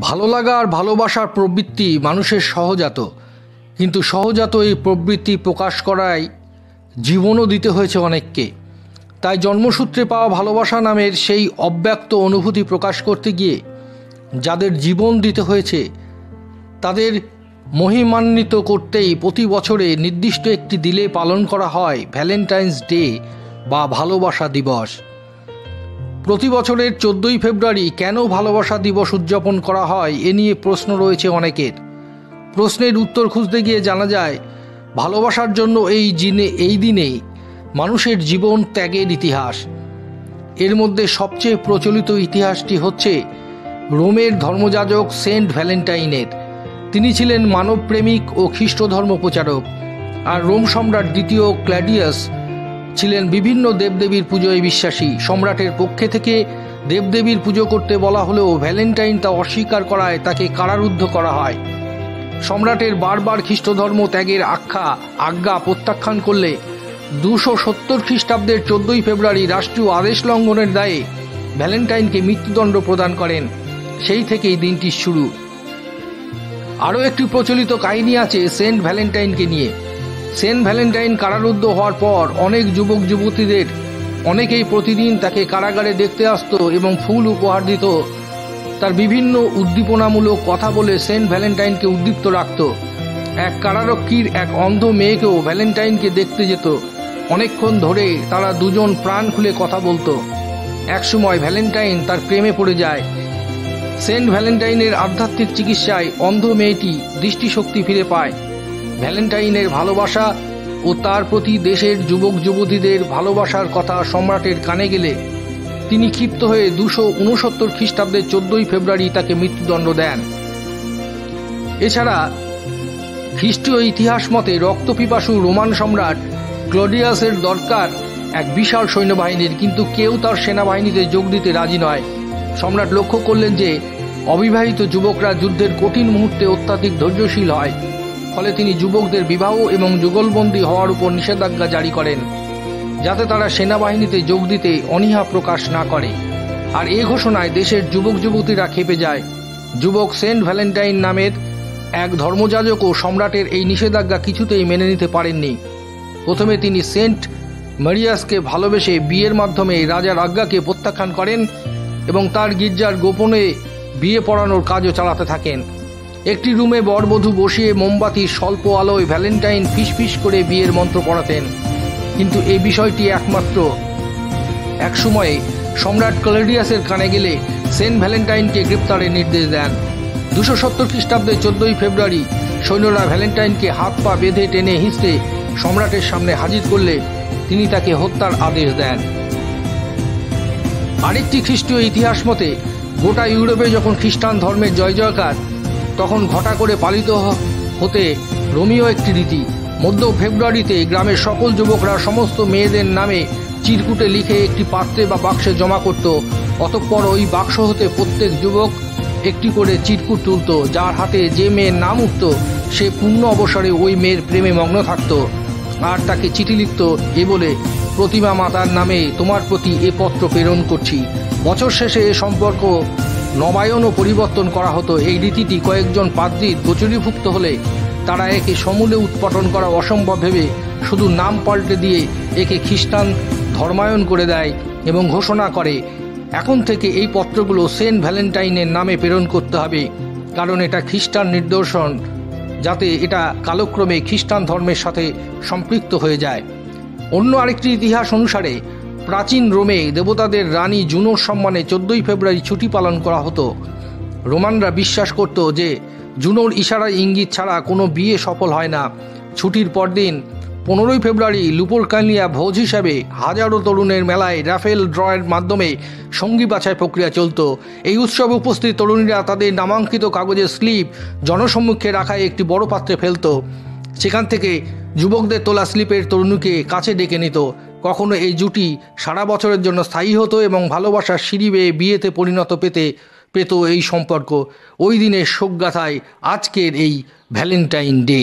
ভালো লাগা আর ভালোবাসার প্রবৃত্তি মানুষের সহজাত। কিন্তু সহজাত এই প্রবৃত্তি প্রকাশ করায় জীবনও দিতে হয়েছে অনেককে। তাই জন্মসূত্রে পাওয়া ভালোবাসা নামের সেই অব্যক্ত অনুভূতি প্রকাশ করতে গিয়ে যাদের জীবন দিতে হয়েছে, তাদের মহিমান্বিত করতেই প্রতি বছরে নির্দিষ্ট একটি দিলে পালন করা হয় ভ্যালেন্টাইন্স ডে বা ভালোবাসা দিবস। প্রতি বছরের চোদ্দই ফেব্রুয়ারি কেন ভালোবাসা দিবস উদযাপন করা হয় এ নিয়ে প্রশ্ন রয়েছে অনেকের। প্রশ্নের উত্তর খুঁজতে গিয়ে জানা যায়, ভালোবাসার জন্য এই জিনে, এই দিনে মানুষের জীবন ত্যাগের ইতিহাস। এর মধ্যে সবচেয়ে প্রচলিত ইতিহাসটি হচ্ছে রোমের ধর্মযাজক সেন্ট ভ্যালেন্টাইনের। তিনি ছিলেন মানবপ্রেমিক ও খ্রিস্ট ধর্ম প্রচারক আর রোম সম্রাট দ্বিতীয় ক্ল্যাডিয়াস ছিলেন বিভিন্ন দেবদেবীর পুজোয় বিশ্বাসী। সম্রাটের পক্ষে থেকে দেবদেবীর পুজো করতে বলা হলেও ভ্যালেন্টাইন তা অস্বীকার করায় তাকে কারারুদ্ধ করা হয়। সম্রাটের বারবার খ্রিস্ট ধর্ম ত্যাগের আখ্যা, আজ্ঞা প্রত্যাখ্যান করলে দুশো সত্তর খ্রিস্টাব্দের চোদ্দই ফেব্রুয়ারি রাষ্ট্রীয় আদেশ লঙ্ঘনের দায়ে ভ্যালেন্টাইনকে মৃত্যুদণ্ড প্রদান করেন। সেই থেকেই দিনটি শুরু। আরও একটি প্রচলিত কাহিনী আছে সেন্ট ভ্যালেন্টাইনকে নিয়ে। সেন্ট ভ্যালেন্টাইন কারারুদ্ধ হওয়ার পর অনেক যুবক যুবতীদের অনেকেই প্রতিদিন তাকে কারাগারে দেখতে আসতো এবং ফুল উপহার দিত। তার বিভিন্ন উদ্দীপনামূলক কথা বলে সেন্ট ভ্যালেন্টাইনকে উদ্দীপ্ত রাখত। এক কারারক্ষীর এক অন্ধ মেয়েকেও ভ্যালেন্টাইনকে দেখতে যেত। অনেকক্ষণ ধরে তারা দুজন প্রাণ খুলে কথা বলতো। একসময় ভ্যালেন্টাইন তার প্রেমে পড়ে যায়। সেন্ট ভ্যালেন্টাইনের আধ্যাত্মিক চিকিৎসায় অন্ধ মেয়েটি দৃষ্টিশক্তি ফিরে পায়। ভ্যালেন্টাইনের ভালোবাসা ও তার প্রতি দেশের যুবক যুবতীদের ভালোবাসার কথা সম্রাটের কানে গেলে তিনি ক্ষিপ্ত হয়ে দুশো উনসত্তর খ্রিস্টাব্দের চোদ্দই ফেব্রুয়ারি তাকে মৃত্যুদণ্ড দেন। এছাড়া খ্রিস্টীয় ইতিহাস মতে রক্তপিপাসু রোমান সম্রাট ক্লডিয়াসের দরকার এক বিশাল সৈন্যবাহিনীর, কিন্তু কেউ তার সেনাবাহিনীতে যোগ দিতে রাজি নয়। সম্রাট লক্ষ্য করলেন যে অবিবাহিত যুবকরা যুদ্ধের কঠিন মুহূর্তে অত্যাধিক ধৈর্যশীল হয়। ফলে তিনি যুবকদের বিবাহ এবং যুগলবন্দী হওয়ার উপর নিষেধাজ্ঞা জারি করেন, যাতে তারা সেনাবাহিনীতে যোগ দিতে অনীহা প্রকাশ না করে। আর এ ঘোষণায় দেশের যুবক যুবতীরা খেপে যায়। যুবক সেন্ট ভ্যালেন্টাইন নামের এক ধর্মযাজক ও সম্রাটের এই নিষেধাজ্ঞা কিছুতেই মেনে নিতে পারেননি। প্রথমে তিনি সেন্ট মেরিয়াসকে ভালোবেসে বিয়ের মাধ্যমে রাজার আজ্ঞাকে প্রত্যাখ্যান করেন এবং তার গির্জার গোপনে বিয়ে পড়ানোর কাজও চালাতে থাকেন। একটি রুমে বরবধূ বসিয়ে মোমবাতির স্বল্প আলোয় ভ্যালেন্টাইন ফিসফিস করে বিয়ের মন্ত্র পড়াতেন। কিন্তু এই বিষয়টি একমাত্র। একসময়ে সম্রাট ক্লেডিয়াসের কানে গেলে সেন্ট ভ্যালেন্টাইনকে গ্রেপ্তারের নির্দেশ দেন। দুশো সত্তর খ্রিস্টাব্দে চোদ্দই ফেব্রুয়ারি সৈন্যরা ভ্যালেন্টাইনকে হাত পা বেঁধে টেনে হিঁচড়ে সম্রাটের সামনে হাজির করলে তিনি তাকে হত্যার আদেশ দেন। আরেকটি খ্রিস্টীয় ইতিহাস মতে গোটা ইউরোপে যখন খ্রিস্টান ধর্মের জয় জয়কার তখন ঘটা করে পালিত হতে রোমিও একটি রীতি। মধ্য ফেব্রুয়ারিতে গ্রামের সকল যুবকরা সমস্ত মেয়েদের নামে চিরকুটে লিখে একটি পাত্রে বা বাক্সে জমা করত। অতঃপর ওই বাক্স হতে প্রত্যেক যুবক একটি করে চিরকুট তুলত, যার হাতে যে মেয়ের নাম উঠত, সে পূর্ণ অবসরে ওই মেয়ের প্রেমে মগ্ন থাকত। আর তাকে চিঠি লিখত, এ বলে, প্রতিমা মাতার নামে তোমার প্রতি এ পত্র প্রেরণ করছি। বছর শেষে এ সম্পর্ক নবায়ন ও পরিবর্তন করা হতো। এই রীতিটি কয়েকজন পাদ্রির গোচরীভুক্ত হলে তারা একে সমূলে উৎপাটন করা অসম্ভব ভেবে শুধু নাম পাল্টে দিয়ে একে খ্রিস্টান ধর্মায়ন করে দেয় এবং ঘোষণা করে, এখন থেকে এই পত্রগুলো সেন্ট ভ্যালেন্টাইনের নামে প্রেরণ করতে হবে। কারণ এটা খ্রিস্টান নিদর্শন, যাতে এটা কালক্রমে খ্রিস্টান ধর্মের সাথে সম্পৃক্ত হয়ে যায়। অন্য আরেকটি ইতিহাস অনুসারে প্রাচীন রোমে দেবতাদের রানী জুনোর সম্মানে চোদ্দই ফেব্রুয়ারি ছুটি পালন করা হতো। রোমানরা বিশ্বাস করত যে জুনোর ইশারা ইঙ্গিত ছাড়া কোনো বিয়ে সফল হয় না। ছুটির পরদিন পনেরোই ফেব্রুয়ারি লুপোরকালিয়া ভোজ হিসাবে হাজারো তরুণের মেলায় রাফেল ড্রয়ের মাধ্যমে সঙ্গী বাছাই প্রক্রিয়া চলত। এই উৎসবে উপস্থিত তরুণীরা তাদের নামাঙ্কিত কাগজের স্লিপ জনসম্মুখে রাখায় একটি বড় পাত্রে ফেলত। সেখান থেকে যুবকদের তোলা স্লিপের তরুণীকে কাছে ডেকে নিত। কখনো এই জুটি সারা বছরের জন্য স্থায়ী হতো এবং ভালোবাসার সিঁড়ি বেয়ে বিয়েতে পরিণত পেতে, পেত এই সম্পর্ক। ওই দিনের শোকগাথায় আজকের এই ভ্যালেন্টাইন ডে।